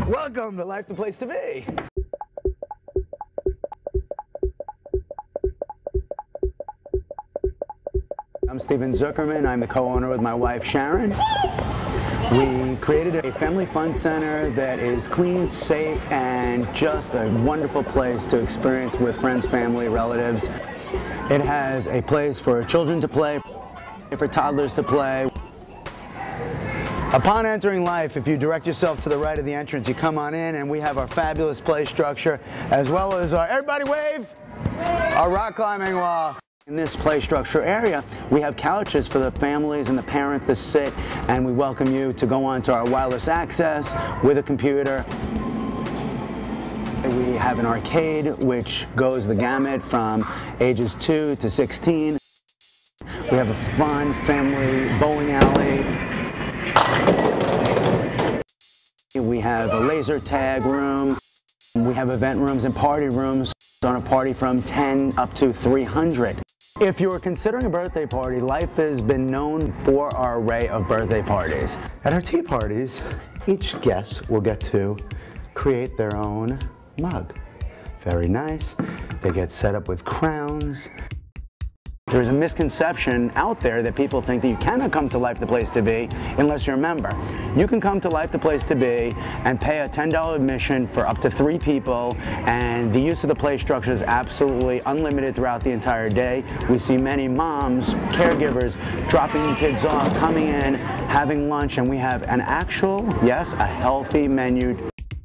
Welcome to Life the Place to Be. I'm Steven Zuckerman. I'm the co-owner with my wife Sharon. We created a family fun center that is clean, safe, and just a wonderful place to experience with friends, family, relatives. It has a place for children to play, for toddlers to play. Upon entering life, if you direct yourself to the right of the entrance, you come on in and we have our fabulous play structure as well as our, everybody wave, our rock climbing wall. In this play structure area, we have couches for the families and the parents to sit, and we welcome you to go on to our wireless access with a computer. We have an arcade which goes the gamut from ages 2 to 16. We have a fun family bowling alley. We have a laser tag room. We have event rooms and party rooms on a party from 10 up to 300. If you're considering a birthday party, Life has been known for our array of birthday parties. At our tea parties, each guest will get to create their own mug. Very nice. They get set up with crowns. There's a misconception out there that people think that you cannot come to Life the Place to Be unless you're a member. You can come to Life the Place to Be and pay a $10 admission for up to three people, and the use of the play structure is absolutely unlimited throughout the entire day. We see many moms, caregivers, dropping kids off, coming in, having lunch, and we have an actual, yes, a healthy menu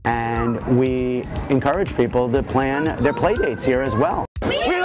and we encourage people to plan their play dates here as well. We